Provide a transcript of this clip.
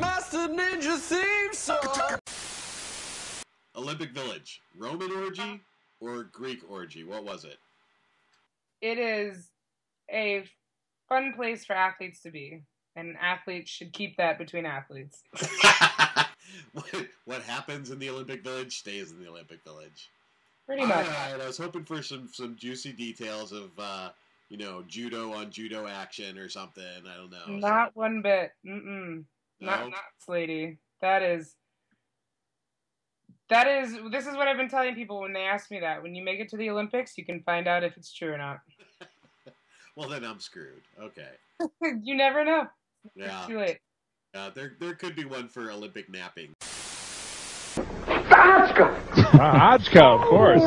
Master Ninja theme song. Olympic Village, Roman orgy or Greek orgy? What was it? It is a fun place for athletes to be, and athletes should keep that between athletes. what, what happens in the Olympic Village stays in the Olympic Village. Pretty much. All right, I was hoping for some some juicy details of uh, you know judo on judo action or something. I don't know. Not one bit. Mm-mm. No? Not nuts, lady. That is. That is. This is what I've been telling people when they ask me that. When you make it to the Olympics, you can find out if it's true or not. well, then I'm screwed. Okay. you never know. Yeah. It's too late. Uh, there there could be one for Olympic napping. Atchka, of course.